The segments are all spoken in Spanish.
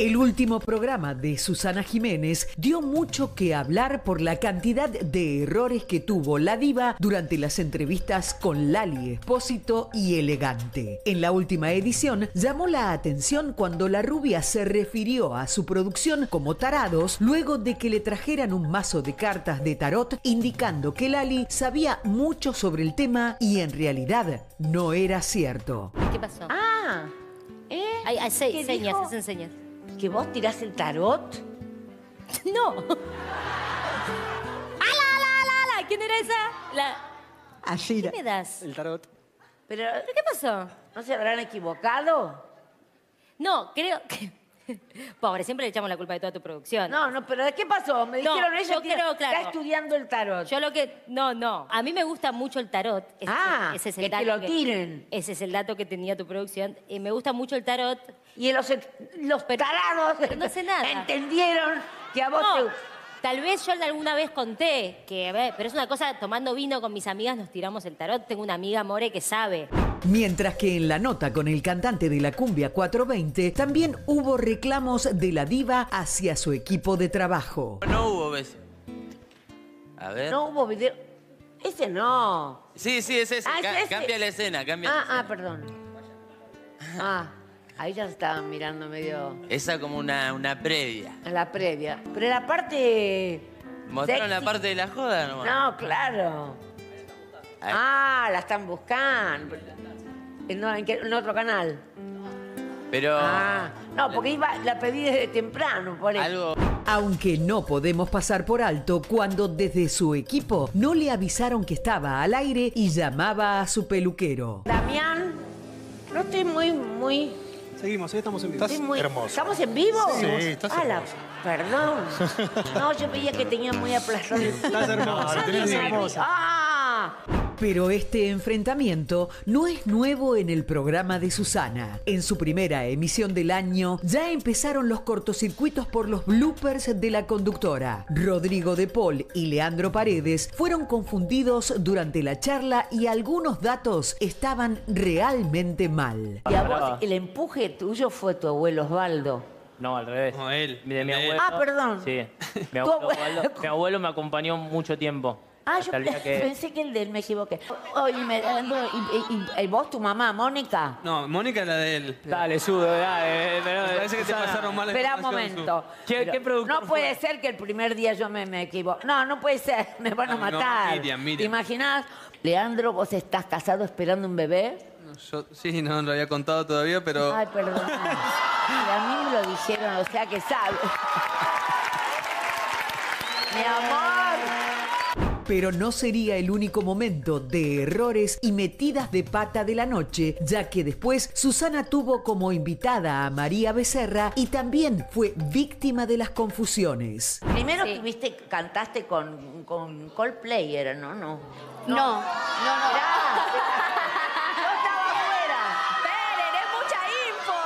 El último programa de Susana Jiménez dio mucho que hablar por la cantidad de errores que tuvo la diva durante las entrevistas con Lali Espósito y Elegante. En la última edición llamó la atención cuando la rubia se refirió a su producción como tarados luego de que le trajeran un mazo de cartas de tarot indicando que Lali sabía mucho sobre el tema y en realidad no era cierto. ¿Qué pasó? Ah, ¿eh? Hay, hay se- ¿Qué señas, hacen señas. ¿Que vos tirás el tarot? No. ¡Ala, ala, ala, ala! ¿Quién era esa? La... Ashira. ¿Qué me das? El tarot. Pero, ¿Pero qué pasó? ¿no se habrán equivocado? No, creo que... Pobre, siempre le echamos la culpa de toda tu producción. No, no, pero ¿qué pasó? Me No, dijeron ella yo creo, claro. está estudiando el tarot. Yo lo que... No, no. A mí me gusta mucho el tarot. Ese- Ah, ese es el que te lo tiren. Ese es el dato que tenía tu producción. Eh, me gusta mucho el tarot. Y los, ex- los tarados no sé nada. entendieron que a vos No, te... tal vez yo alguna vez conté que, a ver, pero es una cosa, tomando vino con mis amigas nos tiramos el tarot. Tengo una amiga, More, que sabe. Mientras que en la nota con el cantante de la cumbia 420 también hubo reclamos de la diva hacia su equipo de trabajo. No hubo beso. A ver. No hubo video... Ese no. Sí, sí, es ese. Ah, es Ca- ese. Cambia la escena, cambia. Ah, ah, perdón. Ah, ahí ya se estaban mirando medio... Esa como una, una previa. La previa. Pero la parte... ¿Mostraron la parte de la joda nomás? No, claro. Ah, la están buscando. En, no, en qué- en otro canal. Pero Ah, no, porque iba, la pedí desde temprano, por eso. algo... Aunque no podemos pasar por alto cuando desde su equipo no le avisaron que estaba al aire y llamaba a su peluquero. Damián, no estoy muy, muy... Seguimos, ¿eh? estamos en vivo. estoy muy- hermoso. ¿Estamos en vivo? Sí, estás Ah, la- hermoso. Perdón. No, yo veía que tenía muy aplastado. Estás hermoso. No, tenés. ¡Ah! Pero este enfrentamiento no es nuevo en el programa de Susana. En su primera emisión del año ya empezaron los cortocircuitos por los bloopers de la conductora. Rodrigo de Paul y Leandro Paredes fueron confundidos durante la charla y algunos datos estaban realmente mal. Y a vos, el empuje tuyo fue tu abuelo Osvaldo. No, al revés. No, él. De mi Él. abuelo. Ah, perdón. Sí. Mi abuelo, abuelo. Osvaldo- mi abuelo me acompañó mucho tiempo. Ah, yo hasta que... pensé que el de él, me equivoqué. Oye, me, y, y- y vos, tu mamá, Mónica. No, Mónica es la de él. Dale, sudo, dale. eh, pero- Me parece que te pasaron mal Espera un momento. ¿Qué- Pero qué productor No puede fue? ser que el primer día yo me, me equivoque. No, no puede ser. Me van a No, no, matar. Miriam, Miriam. ¿Te imaginas? Leandro, vos estás casado esperando un bebé. No, yo sí, no lo había contado todavía, pero... Ay, perdón. Y a mí me lo dijeron, o sea que sabe. Mi amor. Pero no sería el único momento de errores y metidas de pata de la noche, ya que después Susana tuvo como invitada a María Becerra y también fue víctima de las confusiones. Primero Sí. que viste, cantaste con, con Coldplay, era, ¿no? No. No. No, no. Mirá. Yo estaba afuera. ¡Esperen, es mucha info!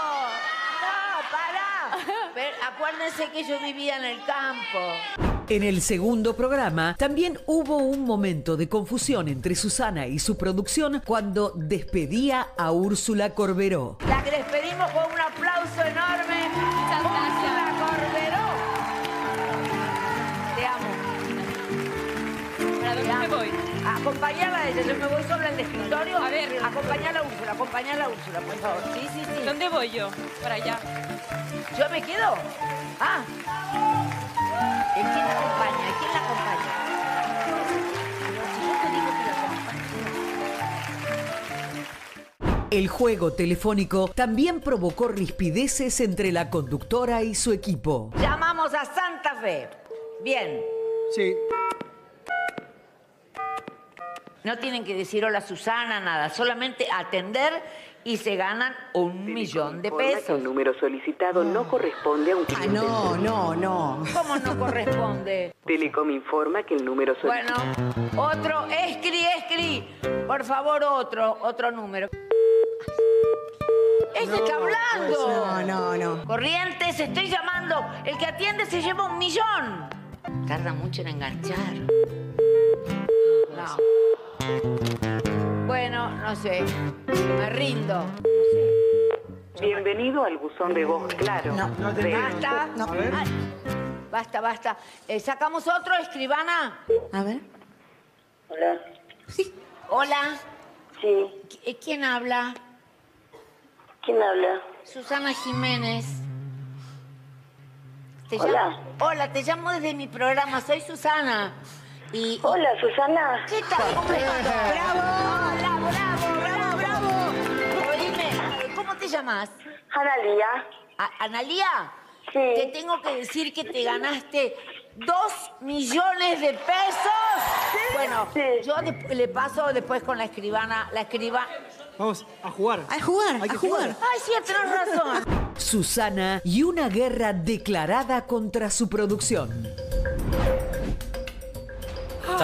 No, pará. Pero acuérdense que yo vivía en el campo. En el segundo programa también hubo un momento de confusión entre Susana y su producción cuando despedía a Úrsula Corberó. La que despedimos con un aplauso enorme. Muchas gracias. Úrsula Corberó. Te amo. ¿Para te dónde me voy? Acompañarla a ella. Yo me voy sola al escritorio. A ver. Acompañarla a Úrsula, acompañarla a Úrsula, por favor. Sí, sí, sí. ¿Dónde voy yo? Para allá. ¿Yo me quedo? Ah. ¿Y ¿Quién la acompaña? ¿Quién la acompaña? Pero si yo te digo que la acompañe. El juego telefónico también provocó rispideces entre la conductora y su equipo. Llamamos a Santa Fe. Bien. Sí. No tienen que decir hola Susana, nada. Solamente atender y se ganan un millón de que pesos. el número solicitado no corresponde a un Ah, cliente. no, no, no. ¿Cómo no corresponde? Telecom informa que el número Bueno, solicitado... otro, escri, escri. Por favor, otro, otro número. ¡Ese está hablando! No, no, no. Corrientes, estoy llamando. El que atiende se lleva un millón. Tarda mucho en enganchar. No. No sé. Me rindo. Bienvenido al buzón de voz claro. No, basta. No. Ay, basta, basta. Eh, ¿Sacamos otro, escribana? A ver. Hola. Hola. Sí. Eh, ¿Quién habla? ¿Quién habla? Susana Jiménez. Te Hola. llamo- Hola, te llamo desde mi programa. Soy Susana. Y, Hola, Susana. ¿Qué tal? ¿Cómo estás? Llamas? Analia. A- ¿Analía? Sí. Te tengo que decir que te ganaste dos millones de pesos. Bueno, Sí. yo de- le paso después con la escribana. La escriba... Vamos a jugar. A jugar, Hay a que jugar. Ay, sí, tenés razón. Susana y una guerra declarada contra su producción.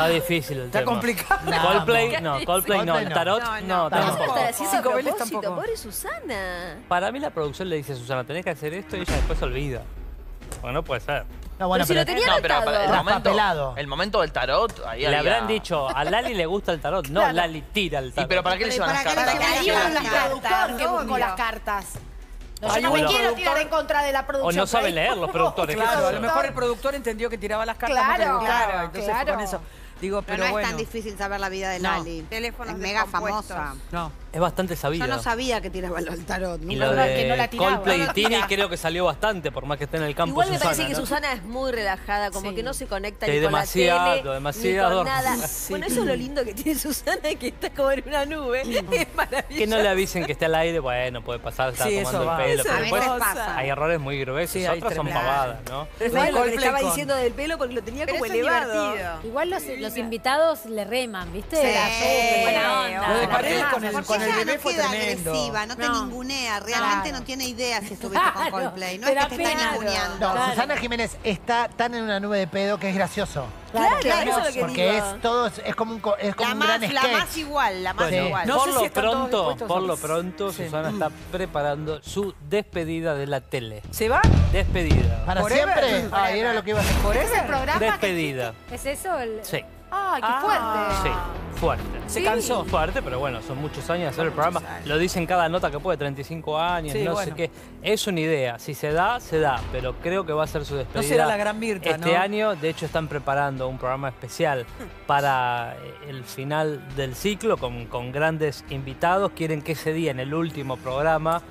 Está difícil el Está tema. complicado. Coldplay, no, Coldplay no. Coldplay El no. tarot, No, no, no. tampoco. Propósito, tampoco. pobre Susana. Para mí la producción le dice a Susana, tenés que hacer esto y ella después se olvida. Porque no puede ser. No, bueno, Pero si lo tenía No, pero el Está momento, el momento del tarot, ahí Le había- habrán dicho, a Lali le gusta el tarot. No, Lali tira el tarot. pero ¿para qué le llevan las ¿Para qué le cartas? llevan las cartas? que buscó las cartas. No, Ay, yo no me bueno. quiero tirar en contra de la O producción. no saben pero ahí- leer los productores. ¿qué Claro, a lo mejor el productor entendió que tiraba las cartas más que Claro, claro, entonces fue claro. con eso. Digo, Pero, pero, no bueno. es tan difícil saber la vida de No. Lali. Teléfonos es mega descompuestos. famosa. No. Es bastante sabido. Yo no sabía que tiraba el tarot. Y lo No, de que no la tiraba. Coldplay y Tini creo que salió bastante, por más que esté en el campo Igual me Susana, parece que ¿no? Susana es muy relajada, como Sí. que no se conecta Que ni hay con demasiado, la tele, demasiado. ni con nada. Sí. Bueno, eso es lo lindo que tiene Susana, que está como en una nube. Es maravilloso. Que no le avisen que esté al aire, bueno, puede pasar, está Sí, tomando eso el va. pelo. Eso pero después pasa. hay errores muy gruesos, otras son pavadas, ¿no? Pero lo que le estaba con- diciendo del pelo porque lo tenía Pero como elevado. divertido. Igual los, los invitados le reman, ¿viste? Buena onda. Lo de con el- con el bebé no fue queda tremendo. agresiva, no te No. ningunea, realmente Claro. no tiene idea si estuviste con Claro, Coldplay. No te es da que te está pena. ninguneando. No, Claro. Susana Jiménez está tan en una nube de pedo que es gracioso. Claro, Claro, eso es lo que Porque digo. es todo, es como un, co- es como La un más, gran la sketch. más igual, la más Bueno, igual. No por sé lo están todos pronto, dispuestos por lo pronto, Sí. Susana está preparando su despedida de la tele. ¿Se va? Despedida. ¿Para ¿Forever? siempre? Ah, era lo que iba a hacer. ¿Ese programa que Despedida. ¿Es eso? El... Sí, ¡Ay, qué Ah. fuerte! sí, fuerte. Se cansó. Fuerte, pero bueno, son muchos años de hacer el programa. Lo dicen cada nota que puede, 35 años, Sí, no bueno. sé qué. Es una idea. Si se da, se da, pero creo que va a ser su despedida. será la gran Mirta, Este ¿no? año, de hecho, están preparando un programa especial para eh, el final del ciclo con, con grandes invitados. Quieren que ese día, en el último programa,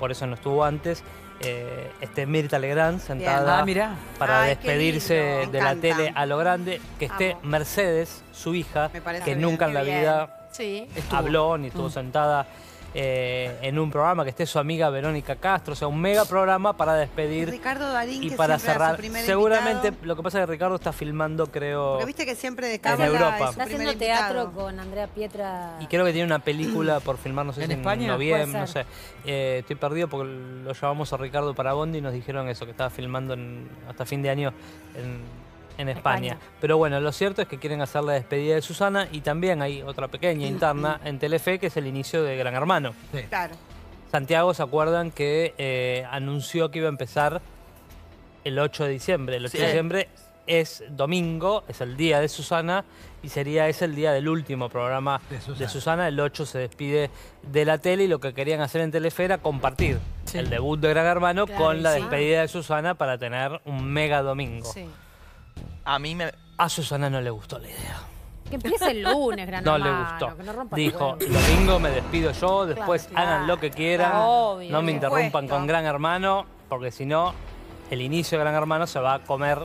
por eso no estuvo antes, eh, esté Mirta Legrand sentada Ah, mirá. para Ay, despedirse de la tele a lo grande, que esté Amo. Mercedes, su hija, que bien. nunca en la vida Sí. habló ni Mm. estuvo sentada eh, en un programa, que esté su amiga Verónica Castro, o sea, un mega programa para despedir Ricardo Darín, y que para cerrar. Seguramente invitado. lo que pasa es que Ricardo está filmando, creo, Porque viste que siempre En descansa Europa. es su Está haciendo teatro con Andrea Pietra. y creo que tiene una película por filmar, no sé ¿En si en España? noviembre, Puede no sé. Eh, estoy perdido porque lo llamamos a Ricardo para Bondi y nos dijeron eso, que estaba filmando en- hasta fin de año en, en España. España. Pero bueno, lo cierto es que quieren hacer la despedida de Susana y también hay otra pequeña interna en Telefe que es el inicio de Gran Hermano. Claro. Santiago, ¿se acuerdan que eh, anunció que iba a empezar el 8 de diciembre? El 8 de Sí. diciembre es domingo, es el día de Susana y sería ese el día del último programa De de Susana. Susana. El 8 se despide de la tele y lo que querían hacer en Telefe era compartir Sí. el debut de Gran Hermano Claro, con la sí. despedida de Susana para tener un mega domingo. Sí. A mí me... A Susana no le gustó la idea. Que empiece el lunes, Gran No le gustó. que no rompa Dijo, domingo me despido yo, después Claro, hagan lo que quieran, Obvio, no me por interrumpan supuesto. con Gran Hermano, porque si no, el inicio de Gran Hermano se va a comer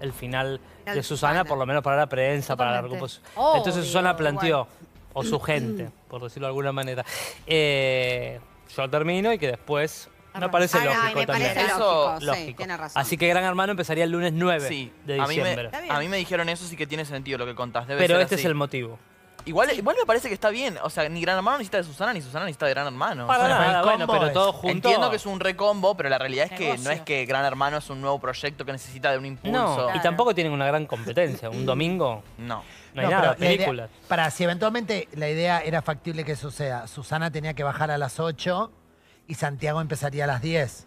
el final de Susana, por lo menos para la prensa, para la Totalmente. recuperación. Obvio, Entonces Susana planteó, o su gente, por decirlo de alguna manera, eh, yo termino y que después... Me parece Ay, lógico ay, me también. parece Eso- lógico, sí, Lógico. tiene razón. Así que Gran Hermano empezaría el lunes 9 Sí, de a mí, me, diciembre. a mí me dijeron eso, sí que tiene sentido lo que contás. Debe Pero ser este así. es el motivo. Igual, igual me parece que está bien. O sea, ni Gran Hermano necesita de Susana, ni Susana necesita de Gran Hermano. Para O sea, nada, el bueno, combo pero es- todo junto. Entiendo que es un recombo, pero la realidad es que no es que Gran Hermano es un nuevo proyecto que necesita de un impulso. No, y tampoco tienen una gran competencia. Un domingo No. no hay No, nada, películas. para, si eventualmente la idea era factible que suceda, Susana tenía que bajar a las 8 y Santiago empezaría a las 10.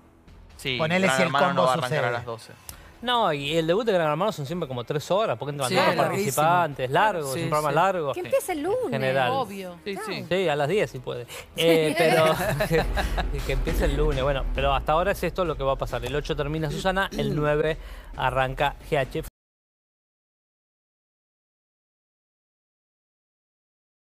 Sí, Ponele Gran si el Hermano combo no va a arrancar sucede. a las 12. No, y el debut de Gran Hermano son siempre como tres horas, porque entran Sí, todos los larguísimo. participantes, largos, Sí, es un programa sí. largo. Que empiece el lunes. En general. Obvio. Sí, sí. Sí, a las 10 si puede. Eh, pero que empiece el lunes. Bueno, pero hasta ahora es esto lo que va a pasar. El 8 termina Susana, el 9 arranca GH.